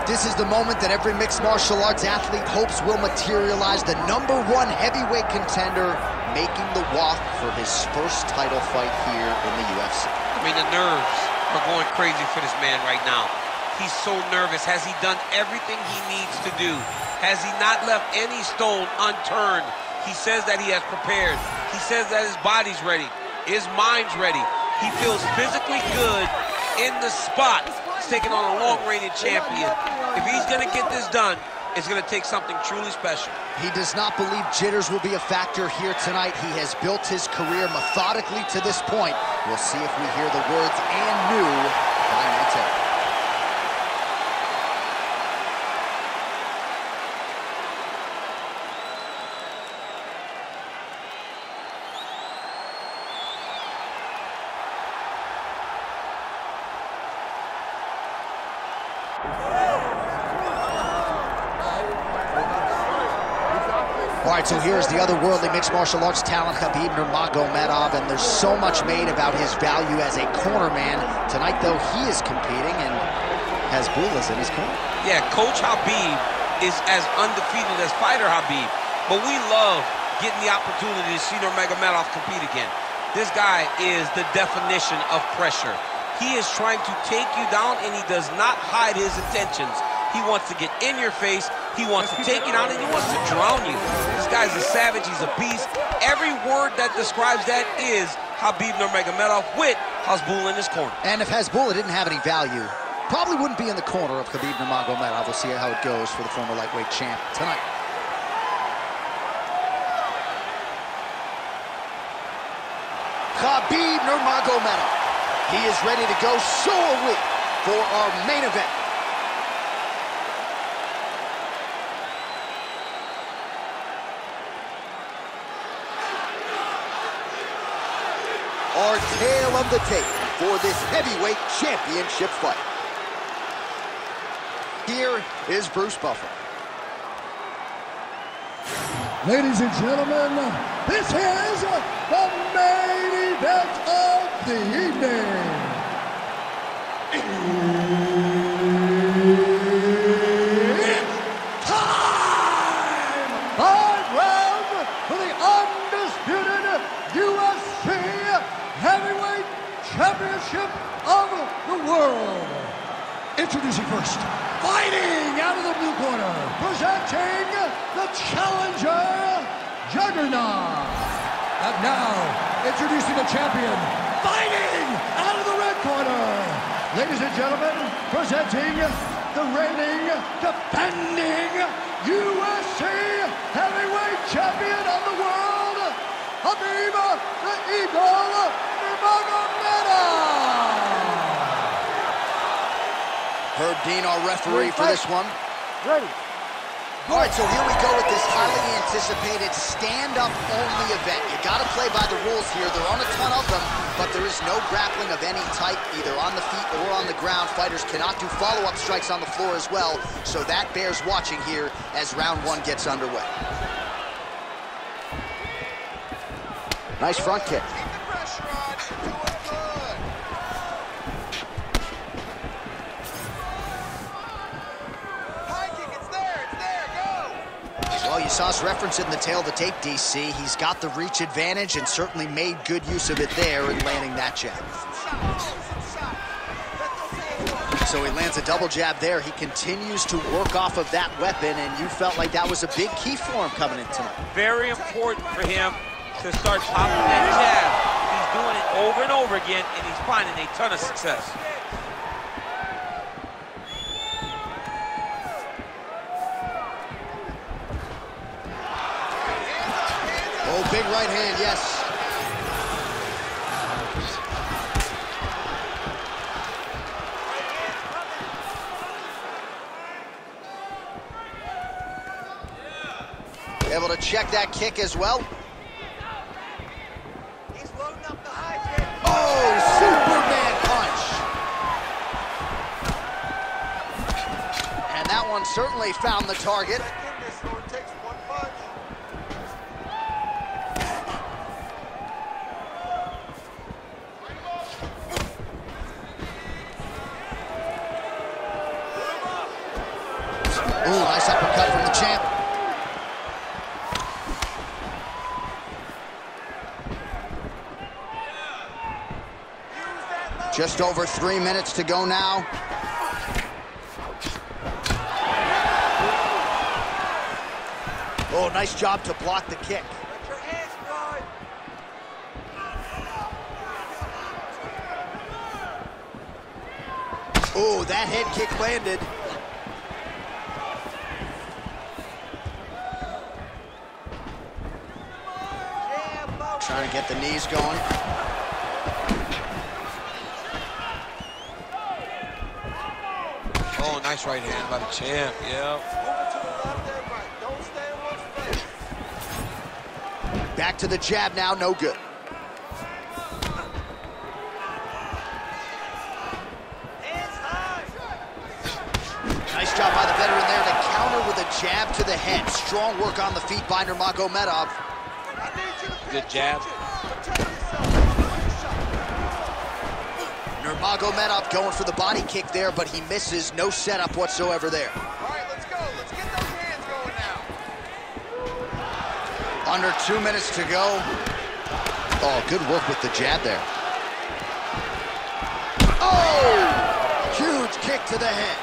Right, this is the moment that every mixed martial arts athlete hopes will materialize. The number one heavyweight contender making the walk for his first title fight here in the UFC. I mean, the nerves are going crazy for this man right now. He's so nervous. Has he done everything he needs to do? Has he not left any stone unturned? He says that he has prepared. He says that his body's ready. His mind's ready. He feels physically good in the spot. Taking on a long-reigning champion. If he's going to get this done, it's going to take something truly special. He does not believe jitters will be a factor here tonight. He has built his career methodically to this point. We'll see if we hear the words and new by Nate so here's the otherworldly mixed martial arts talent, Khabib Nurmagomedov, and there's so much made about his value as a corner man. Tonight, though, he is competing and Hasbulla's in his corner. Yeah, Coach Khabib is as undefeated as fighter Khabib, but we love getting the opportunity to see Nurmagomedov compete again. This guy is the definition of pressure. He is trying to take you down, and he does not hide his intentions. He wants to get in your face. He wants to take you down, and he wants to drown you. This guy's a savage. He's a beast. Every word that describes that is Khabib Nurmagomedov with Hasbulla in his corner. And if Hasbulla didn't have any value, probably wouldn't be in the corner of Khabib Nurmagomedov. We'll see how it goes for the former lightweight champ tonight. Khabib Nurmagomedov. He is ready to go. So are we for our main event. Our tale of the tape for this heavyweight championship fight. Here is Bruce Buffer. Ladies and gentlemen, this is the main event of the evening. It's time! Five rounds for the undisputed UFC Heavyweight Championship of the world. Introducing first, fighting out of the blue corner, presenting the challenger, Juggernaut. And now, introducing the champion, fighting out of the red corner. Ladies and gentlemen, presenting the reigning, defending UFC Heavyweight Champion of the world, Khabib the Eagle Nurmagomedov. Herb Dean, our referee for this one. Ready. All right, so here we go with this highly anticipated stand-up only event. You got to play by the rules here. There aren't a ton of them, but there is no grappling of any type, either on the feet or on the ground. Fighters cannot do follow-up strikes on the floor as well, so that bears watching here as round one gets underway. Nice front kick. Well, you saw us reference in the tail the tape, DC. He's got the reach advantage and certainly made good use of it there in landing that jab. So he lands a double jab there. He continues to work off of that weapon, and you felt like that was a big key for him coming in tonight. Very important for him to start popping that jab. He's doing it over and over again, and he's finding a ton of success. Oh, big right hand, yes. Able to check that kick as well. Oh, Superman punch. And that one certainly found the target. Ooh, nice uppercut from the champ. Just over three minutes to go now. Oh, nice job to block the kick. Oh, that head kick landed. Get the knees going. Oh, nice right hand by the champ. Yeah. Back to the jab now, no good. Nice job by the veteran there to counter with a jab to the head. Strong work on the feet by Nurmagomedov. Good jab. Nurmagomedov going for the body kick there, but he misses. No setup whatsoever there. All right, let's go. Let's get those hands going now. Under two minutes to go. Oh, good work with the jab there. Oh! Huge kick to the head.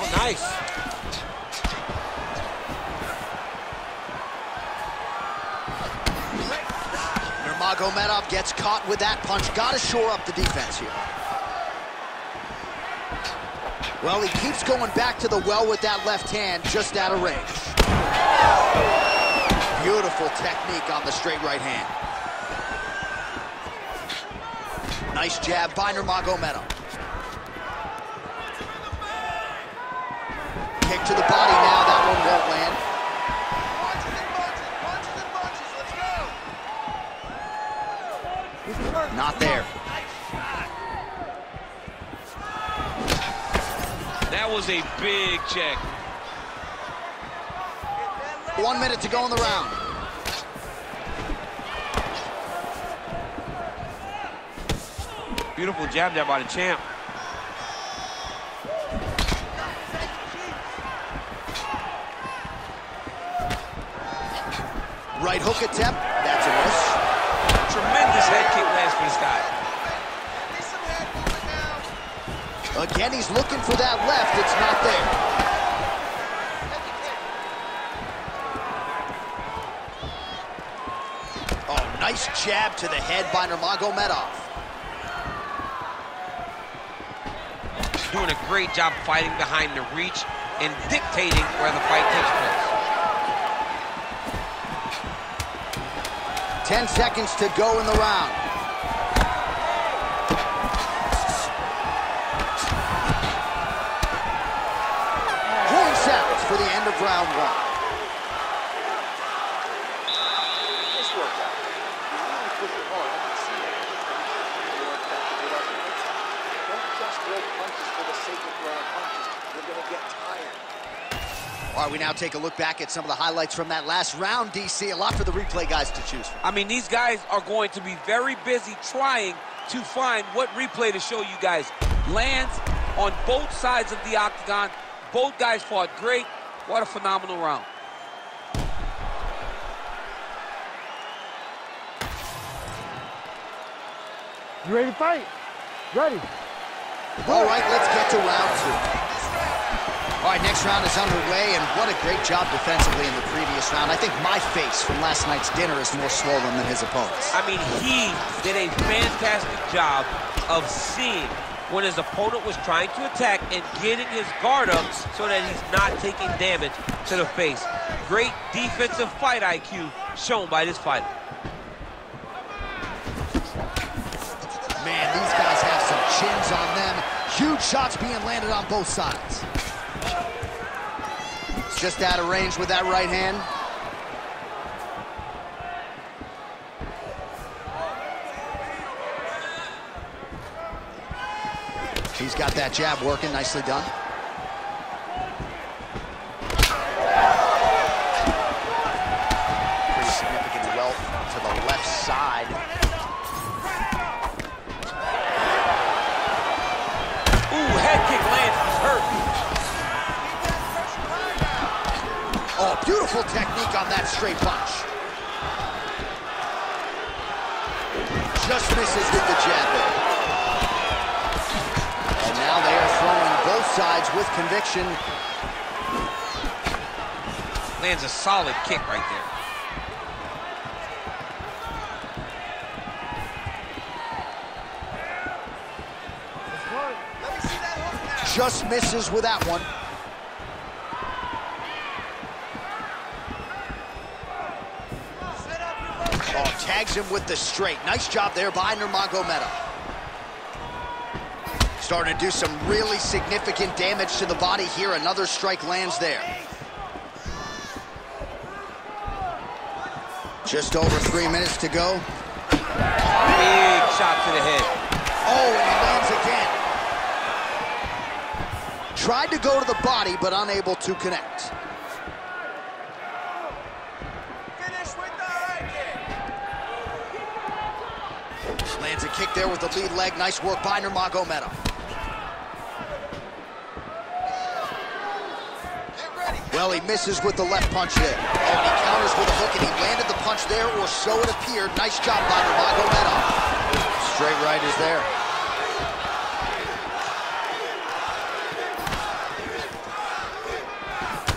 Oh, nice. Nurmagomedov gets caught with that punch. Got to shore up the defense here. Well, he keeps going back to the well with that left hand, just out of range. Beautiful technique on the straight right hand. Nice jab by Nurmagomedov. Kick to the body now, that one won't land. Punches and bunches, punches and bunches. Let's go. Not there. That was a big check. One minute to go in the round. Beautiful jab there by the champ. Right hook attempt, that's a miss. Tremendous head kick lands for this Again, he's looking for that left, it's not there. Oh, nice jab to the head by Nurmagomedov. Doing a great job fighting behind the reach and dictating where the fight takes place. 10 seconds to go in the round. Of round one. Nice workout. You really push it hard. I can see it. You want that to get up and hit. Don't just throw punches for the sake of throwing punches. You're going to get tired. All right, we now take a look back at some of the highlights from that last round, DC. A lot for the replay guys to choose from. I mean, these guys are going to be very busy trying to find what replay to show you guys. Lands on both sides of the octagon. Both guys fought great. What a phenomenal round. You ready to fight? Ready. All right, let's get to round two. All right, next round is underway, and what a great job defensively in the previous round. I think my face from last night's dinner is more swollen than his opponent's. I mean, he did a fantastic job of seeing when his opponent was trying to attack and getting his guard up so that he's not taking damage to the face. Great defensive fight IQ shown by this fighter. Man, these guys have some chins on them. Huge shots being landed on both sides. It's just out of range with that right hand. He's got that jab working, nicely done. Pretty significant wealth to the left side. Ooh, head kick lands, hurt. Oh, beautiful technique on that straight punch. Just misses with the jab. With conviction. Lands a solid kick right there. Just misses with that one. Oh, tags him with the straight. Nice job there by Nurmagomedov. Starting to do some really significant damage to the body here. Another strike lands there. Just over three minutes to go. Big shot to the head. Oh, and he lands again. Tried to go to the body, but unable to connect. Finish with the high. Lands a kick there with the lead leg. Nice work by Nurmagomedov. Get ready. Well, he misses with the left punch there. And he counters with a hook, and he landed the punch there, or so it appeared. Nice job by Nurmagomedov. Straight right is there.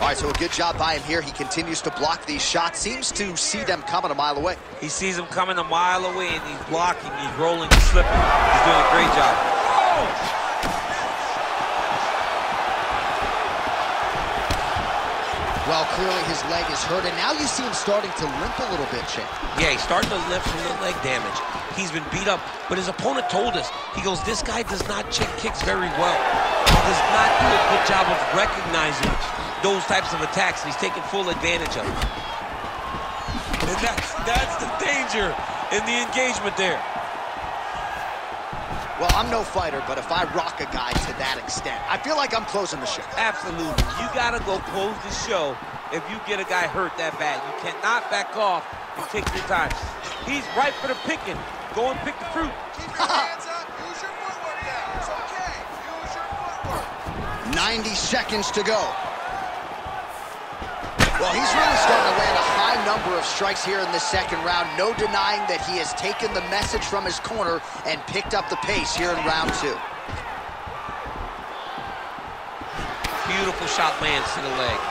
All right, so a good job by him here. He continues to block these shots. Seems to see them coming a mile away. He sees them coming a mile away, and he's blocking, he's rolling, he's slipping. He's doing is hurt, and now you see him starting to limp a little bit, Champ. Yeah, he's starting to limp from the leg damage. He's been beat up, but his opponent told us, he goes, this guy does not check kicks very well. He does not do a good job of recognizing those types of attacks, and he's taking full advantage of it. And that's, that's the danger in the engagement there. Well, I'm no fighter, but if I rock a guy to that extent, I feel like I'm closing the show. Absolutely. You got to go close the show if you get a guy hurt that bad. You cannot back off and take your time. He's ripe for the picking. Go and pick the fruit. Keep your hands up. Use your footwork now. It's okay. Use your footwork. 90 seconds to go. Well, he's really starting to land a high number of strikes here in the second round. No denying that he has taken the message from his corner and picked up the pace here in round two. Beautiful shot lands to the leg.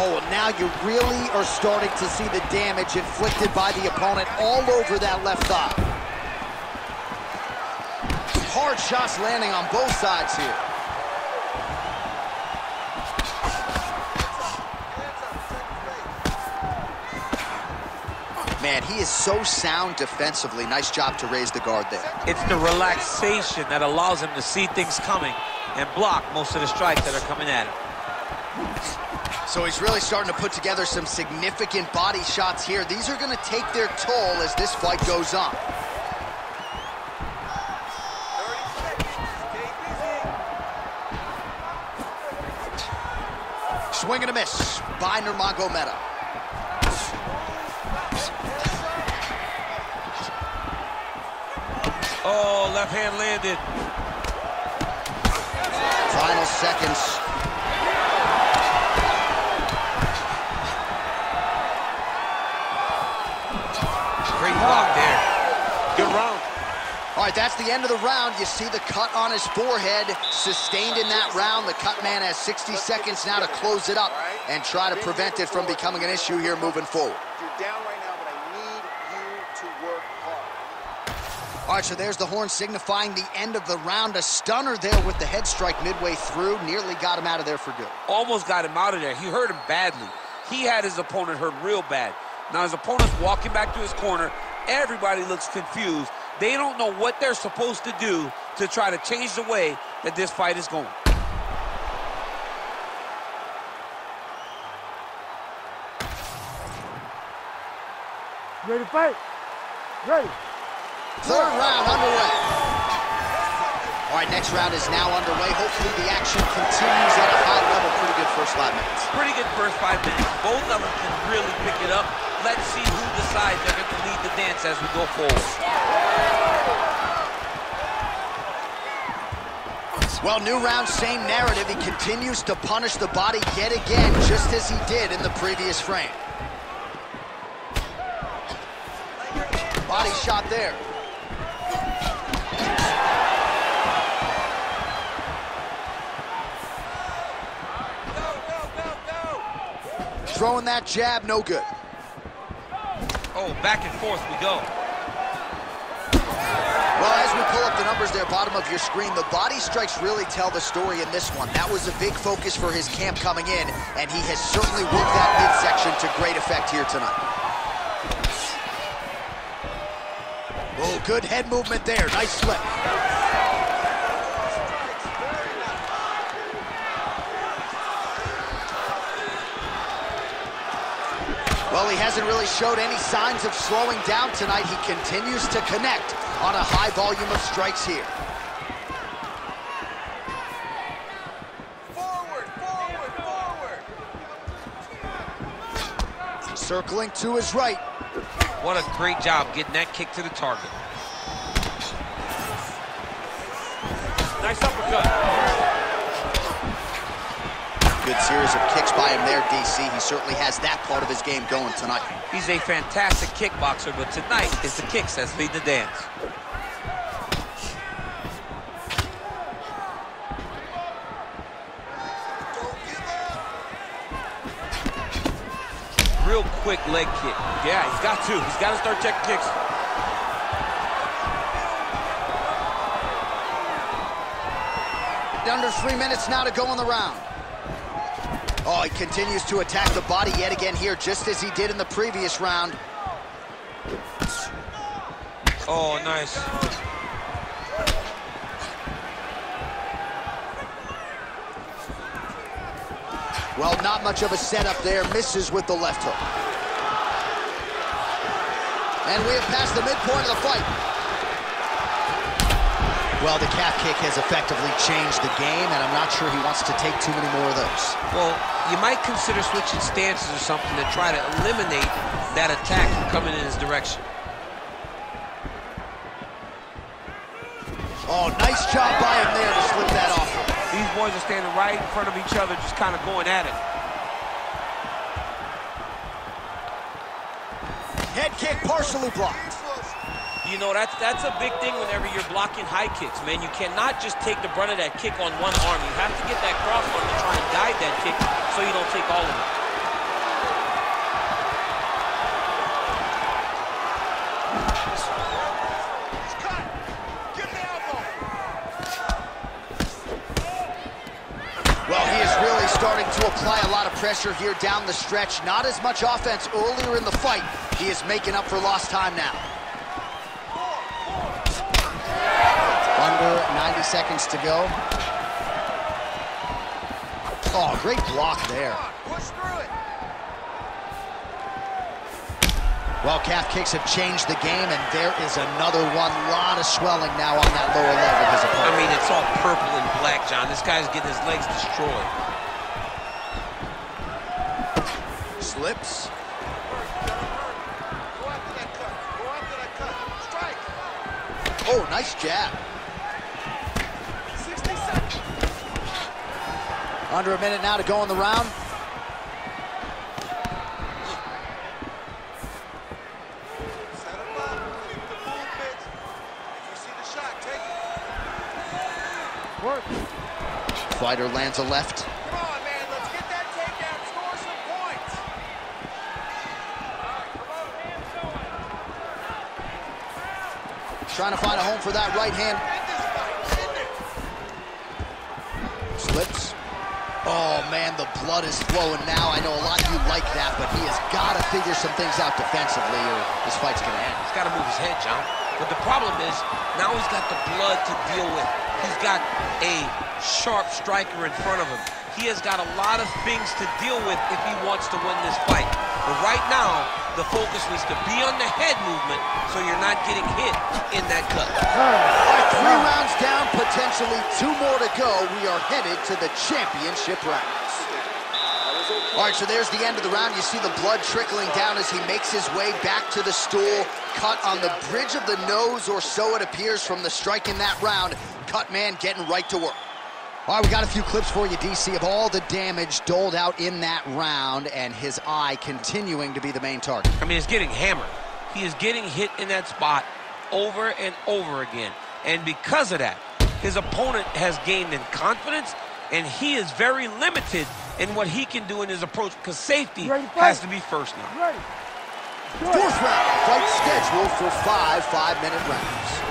Oh, now you really are starting to see the damage inflicted by the opponent all over that left thigh. Hard shots landing on both sides here. Man, he is so sound defensively. Nice job to raise the guard there. It's the relaxation that allows him to see things coming and block most of the strikes that are coming at him. So he's really starting to put together some significant body shots here. These are going to take their toll as this fight goes on. 30 seconds. Stay busy. Swing and a miss by Nurmagomedov. Oh, left hand landed. Final seconds. Great block there. Good round. All right, that's the end of the round. You see the cut on his forehead, sustained in that round. The cut man has 60 seconds now to close it up and try to prevent it from becoming an issue here moving forward. You're down right now, but I need you to work hard. All right, so there's the horn signifying the end of the round. A stunner there with the head strike midway through. Nearly got him out of there for good. Almost got him out of there. He hurt him badly. He had his opponent hurt real bad. Now his opponent's walking back to his corner. Everybody looks confused. They don't know what they're supposed to do to try to change the way that this fight is going. Ready to fight? Ready. Third round underway. All right, next round is now underway. Hopefully the action continues at a high level. Pretty good first five minutes. Pretty good first five minutes. Both of them can really pick it up. Let's see who decides they're going to lead the dance as we go forward. Well, new round, same narrative. He continues to punish the body yet again, just as he did in the previous frame. Body shot there. Throwing that jab, no good. Oh, back and forth we go. Well, as we pull up the numbers there, bottom of your screen, the body strikes really tell the story in this one. That was a big focus for his camp coming in, and he has certainly worked that midsection to great effect here tonight. Oh, good head movement there. Nice slip. Well, he hasn't really showed any signs of slowing down tonight. He continues to connect on a high volume of strikes here. Forward, forward, forward. Circling to his right. What a great job getting that kick to the target. Nice uppercut. Good series of kicks by him there, DC. He certainly has that part of his game going tonight. He's a fantastic kickboxer, but tonight is the kicks that lead the dance. Real quick leg kick. Yeah, he's got to. He's got to start checking kicks. Under three minutes now to go in the round. Oh, he continues to attack the body yet again here, just as he did in the previous round. Oh, nice. Well, not much of a setup there. Misses with the left hook. And we have passed the midpoint of the fight. Well, the calf kick has effectively changed the game, and I'm not sure he wants to take too many more of those. Well, you might consider switching stances or something to try to eliminate that attack from coming in his direction. Oh, nice job by him there to slip that off. These boys are standing right in front of each other, just kind of going at it. Head kick partially blocked. You know, that's that's a big thing whenever you're blocking high kicks, man. You cannot just take the brunt of that kick on one arm. You have to get that cross arm to try and guide that kick so you don't take all of it. Well, he is really starting to apply a lot of pressure here down the stretch. Not as much offense earlier in the fight. He is making up for lost time now. Seconds to go. Oh, great block there. Push through it. Well, calf kicks have changed the game, and there is another one. lot of swelling now on that lower leg of his opponent. I mean, it's all purple and black, John. This guy's getting his legs destroyed. Slips. Go after that cut. Go after that cut. Strike. Oh, nice jab. Under a minute now to go in the round. Set him up. Keep the movement. If you see the shot, take it. Work. Fighter lands a left. Come on, man. Let's get that takedown. Score some points. Trying to find a home for that right hand. End this fight. End it. Slips. Oh, man, the blood is flowing now. I know a lot of you like that, but he has got to figure some things out defensively or this fight's going to end. He's got to move his head, John. But the problem is, now he's got the blood to deal with. He's got a sharp striker in front of him. He has got a lot of things to deal with if he wants to win this fight. But right now, the focus needs to be on the head movement so you're not getting hit in that cut. Right, three rounds down, potentially two more to go. We are headed to the championship rounds. All right, so there's the end of the round. You see the blood trickling down as he makes his way back to the stool. Cut on the bridge of the nose, or so it appears from the strike in that round. Cut man getting right to work. All right, we got a few clips for you, DC, of all the damage doled out in that round, and his eye continuing to be the main target. I mean, he's getting hammered. He is getting hit in that spot over and over again. And because of that, his opponent has gained in confidence, and he is very limited in what he can do in his approach because safety has to be first now. Ready. Fourth round, fight scheduled for five five-minute rounds.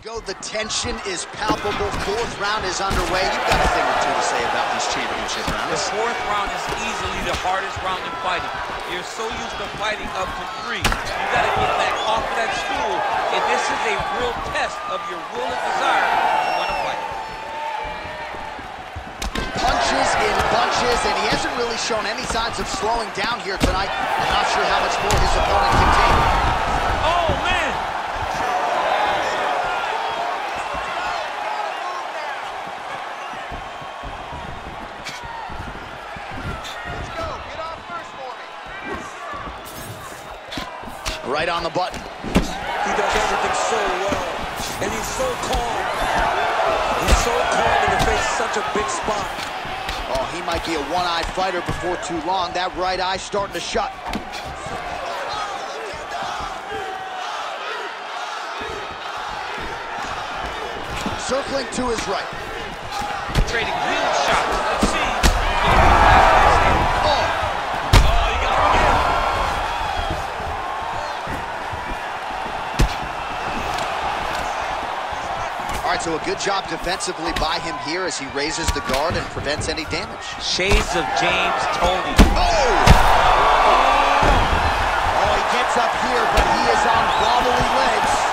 All right, you go. The tension is palpable. Fourth round is underway. You've got a thing or two to say about these championship rounds. The fourth round is easily the hardest round in fighting. You're so used to fighting up to three. You got to get back off of that stool, and this is a real test of your will and desire to win a fight. Punches in bunches, and he hasn't really shown any signs of slowing down here tonight. I'm not sure how much more his opponent can take. Oh, man! Let's go. Get off first for me. Right on the button. He does everything so well, and he's so calm. He's so calm in the face of such a big spot. Oh, he might be a one-eyed fighter before too long. That right eye starting to shut. Circling to his right. Trading huge right, so a good job defensively by him here as he raises the guard and prevents any damage. Shades of James Toney. Oh! Oh, he gets up here, but he is on wobbly legs.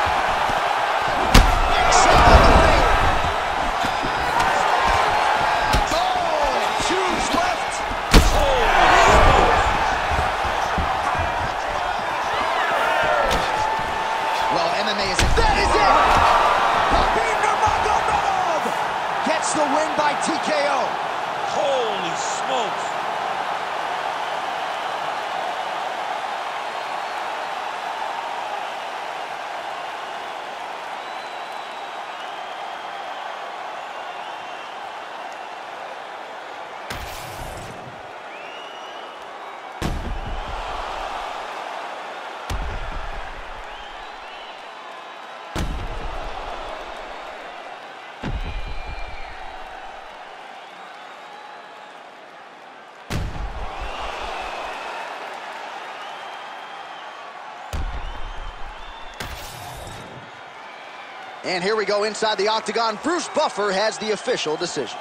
And here we go inside the octagon. Bruce Buffer has the official decision.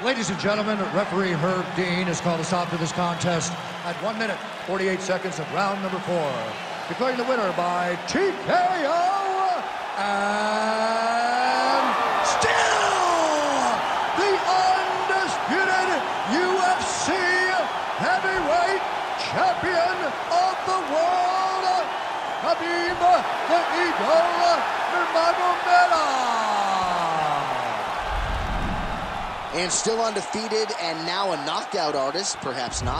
Ladies and gentlemen, referee Herb Dean has called a stop to this contest at 1 minute, 48 seconds of round number four. Declaring the winner by TKO and still the undisputed UFC heavyweight champion of the world, Khabib the Eagle Nurmagomedov. And still undefeated and now a knockout artist, perhaps not.